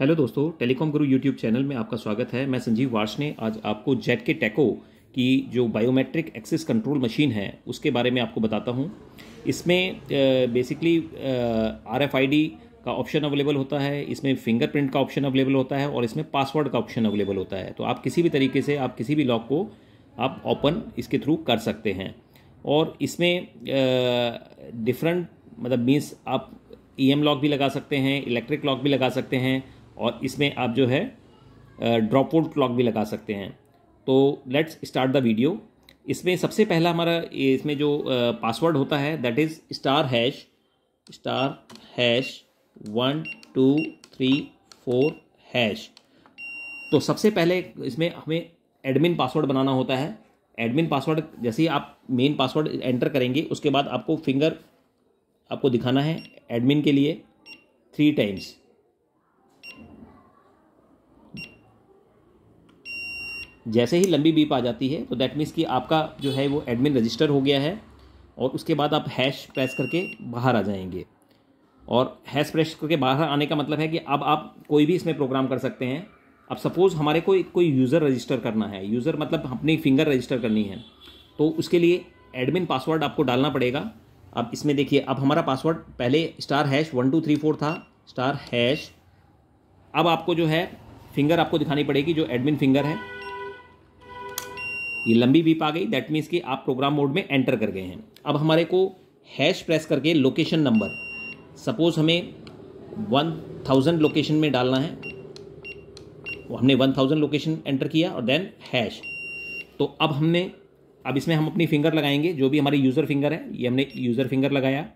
Hello दोस्तों, telecom गुरु YouTube channel में आपका स्वागत है। मैं संजीव वार्षने आज आपको जेट के टेको की जो बायोमेट्रिक एक्सेस कंट्रोल मशीन है, उसके बारे में आपको बताता हूँ। इसमें basically R F I D का ऑप्शन अवेलेबल होता है, इसमें फिंगरप्रिंट का ऑप्शन अवेलेबल होता है और इसमें पासवर्ड का ऑप्शन अवेलेबल होता है। तो आप किसी भी तरीके से, आप किसी भी लॉक को, आप ओपन इसके थ्रू कर सकते हैं। और इसमें डिफरेंट मतलब मीन्स आप ई एम लॉक भी लगा सकते हैं इलेक्ट्रिक लॉक भी लगा सकते हैं और इसमें आप जो है ड्रॉप आउट क्लॉक भी लगा सकते हैं। तो लेट्स स्टार्ट द वीडियो इसमें सबसे पहला हमारा इसमें जो पासवर्ड होता है that is star hash star hash one two three four hash तो सबसे पहले इसमें हमें एडमिन पासवर्ड बनाना होता है। एडमिन पासवर्ड जैसे ही आप मेन पासवर्ड एंटर करेंगे, उसके बाद आपको फिंगर आपको दिखाना है एडमिन के लिए थ्री टाइम्स जैसे ही लंबी बीप आ जाती है तो दैट मीन्स कि आपका जो है वो एडमिन रजिस्टर हो गया है और उसके बाद आप हैश प्रेस करके बाहर आ जाएँगे। और हैश प्रेस करके बाहर आने का मतलब है कि अब आप कोई भी इसमें प्रोग्राम कर सकते हैं। अब सपोज़ हमारे को कोई यूज़र रजिस्टर करना है यूज़र मतलब अपनी फिंगर रजिस्टर करनी है तो उसके लिए एडमिन पासवर्ड आपको डालना पड़ेगा। अब इसमें देखिए, अब हमारा पासवर्ड पहले star hash one two three four था स्टार हैश अब आपको जो है फिंगर आपको दिखानी पड़ेगी, जो एडमिन फिंगर है। ये लंबी बीप आ गई। दैट मीन्स कि आप प्रोग्राम मोड में एंटर कर गए हैं। अब हमारे को हैश प्रेस करके लोकेशन नंबर सपोज़ हमें वन थाउज़ेंड लोकेशन में डालना है। हमने वन थाउज़ेंड लोकेशन एंटर किया और देन हैश तो अब हमने, अब इसमें हम अपनी फिंगर लगाएँगे, जो भी हमारी यूज़र फिंगर है, ये हमने यूज़र फिंगर लगाया।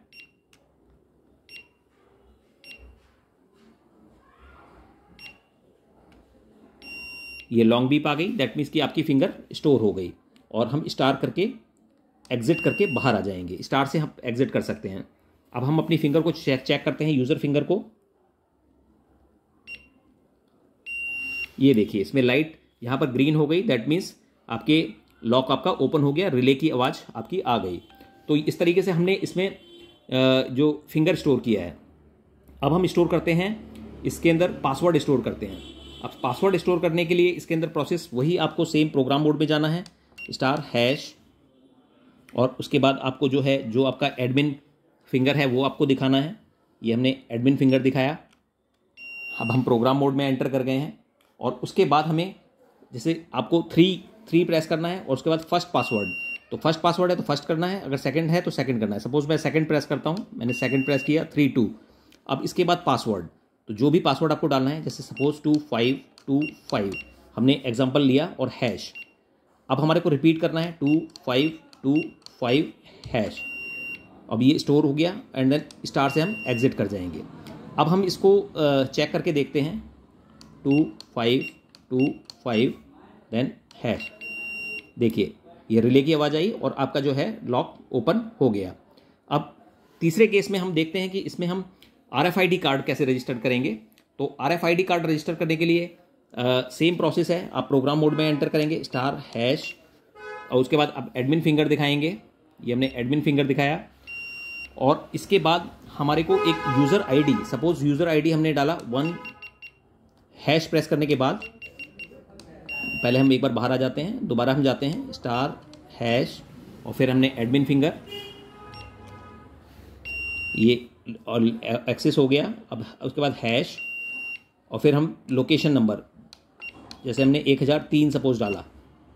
ये लॉन्ग बीप आ गई। दैट मीन्स कि आपकी फिंगर स्टोर हो गई और हम स्टार करके एग्जिट करके बाहर आ जाएँगे। स्टार से हम एग्जिट कर सकते हैं। अब हम अपनी फिंगर को चेक चेक करते हैं यूज़र फिंगर को। ये देखिए, इसमें लाइट यहाँ पर ग्रीन हो गई। दैट मीन्स आपके लॉक आपका ओपन हो गया। रिले की आवाज़ आपकी आ गई। तो इस तरीके से हमने इसमें जो फिंगर स्टोर किया है। अब हम स्टोर करते हैं। इसके अंदर पासवर्ड स्टोर करते हैं। अब पासवर्ड स्टोर करने के लिए इसके अंदर प्रोसेस वही आपको सेम प्रोग्राम मोड में जाना है स्टार हैश और उसके बाद आपको जो है, जो आपका एडमिन फिंगर है, वो आपको दिखाना है। ये हमने एडमिन फिंगर दिखाया। अब हम प्रोग्राम मोड में एंटर कर गए हैं और उसके बाद हमें जैसे आपको थ्री थ्री प्रेस करना है और उसके बाद फ़र्स्ट पासवर्ड तो फ़र्स्ट पासवर्ड है तो फ़र्स्ट करना है, अगर सेकंड है तो सेकंड करना है। सपोज़ मैं सेकंड प्रेस करता हूँ, मैंने सेकंड प्रेस किया थ्री टू अब इसके बाद पासवर्ड तो जो भी पासवर्ड आपको डालना है, जैसे suppose two five two five हमने एग्ज़ाम्पल लिया और हैश अब हमारे को रिपीट करना है two five two five hash अब ये स्टोर हो गया एंड देन स्टार से हम एग्जिट कर जाएँगे। अब हम इसको चेक करके देखते हैं। Two five two five then hash देखिए, ये रिले की आवाज़ आई और आपका जो है लॉक ओपन हो गया। अब तीसरे केस में हम देखते हैं कि इसमें हम आर एफ़ कार्ड कैसे रजिस्टर करेंगे? तो आर एफ़ कार्ड रजिस्टर करने के लिए सेम प्रोसेस है। आप प्रोग्राम मोड में एंटर करेंगे स्टार हैश और उसके बाद आप एडमिन फिंगर दिखाएँगे। ये हमने एडमिन फिंगर दिखाया। और इसके बाद हमारे को एक user ID suppose user ID हमने डाला वन हैश प्रेस करने के बाद। पहले हम एक बार बाहर आ जाते हैं, दोबारा हम जाते हैं स्टार हैश और फिर हमने एडमिन फिंगर ये और एक्सेस हो गया। अब उसके बाद हैश और फिर हम लोकेशन नंबर। जैसे हमने एक हज़ार तीन सपोज़ डाला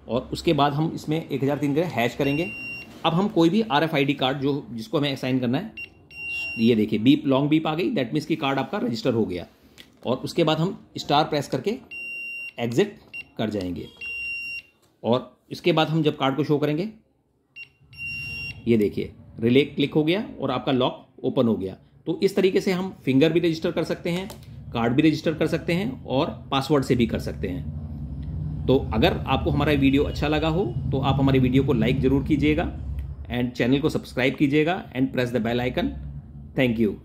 और उसके बाद हम इसमें एक हज़ार तीन करें हैश करेंगे। अब हम कोई भी R F I D card जो जिसको हमें असाइन करना है, ये देखिए बीप लॉन्ग बीप आ गई। दैट मीन्स की कार्ड आपका रजिस्टर हो गया। और उसके बाद हम स्टार प्रेस करके एग्जिट कर जाएँगे। और इसके बाद हम जब कार्ड को शो करेंगे, ये देखिए रिले क्लिक हो गया और आपका लॉक ओपन हो गया। तो इस तरीके से हम फिंगर भी रजिस्टर कर सकते हैं, कार्ड भी रजिस्टर कर सकते हैं और पासवर्ड से भी कर सकते हैं। तो अगर आपको हमारा वीडियो अच्छा लगा हो तो आप हमारे वीडियो को लाइक ज़रूर कीजिएगा एंड चैनल को सब्सक्राइब कीजिएगा and press the bell icon. Thank you.